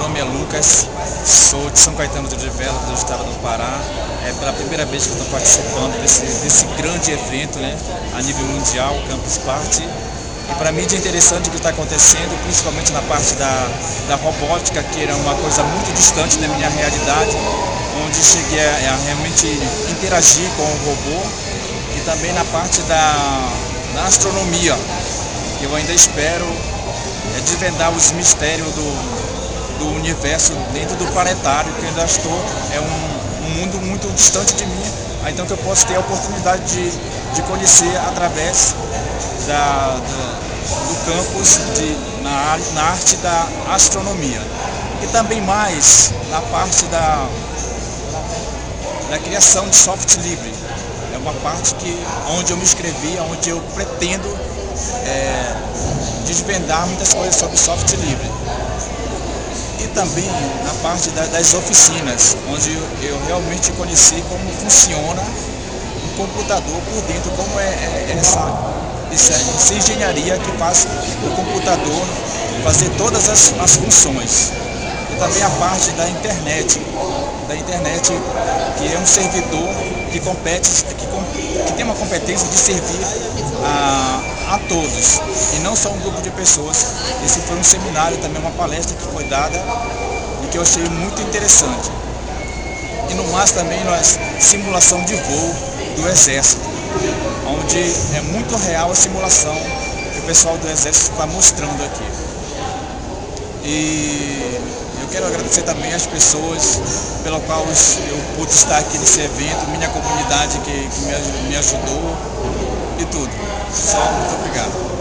nome é Lucas, sou de São Caetano de Vela, do estado do Pará. É pela primeira vez que estou participando desse, desse grande evento né, a nível mundial, Campus Party. E para mim é interessante o que está acontecendo, principalmente na parte da, da robótica, que era uma coisa muito distante da minha realidade, onde cheguei a, a realmente interagir com o robô e também na parte da, da astronomia. Eu ainda espero é, desvendar os mistérios do, do universo dentro do planetário, que eu ainda estou, é um, um mundo muito distante de mim, então que eu posso ter a oportunidade de, de conhecer através da, da do campus de, na, na arte da astronomia. E também mais na parte da, da criação de software livre. É uma parte que, onde eu me inscrevi, onde eu pretendo é, desvendar muitas coisas sobre software livre. Também na parte da, das oficinas, onde eu, realmente conheci como funciona um computador por dentro, como é, é essa, essa, essa, engenharia que faz o computador fazer todas as, as funções. E também a parte da internet, da internet que é um servidor que compete, que, que tem uma competência de servir a, a todos e não só um grupo de pessoas. Esse foi um seminário também, uma palestra que foi dada e que eu achei muito interessante. E no mais também nós simulação de voo do Exército, onde é muito real a simulação que o pessoal do Exército está mostrando aqui. E eu quero agradecer também as pessoas pela qual eu pude estar aqui nesse evento, minha comunidade que, que me, me ajudou e tudo. Só muito obrigado.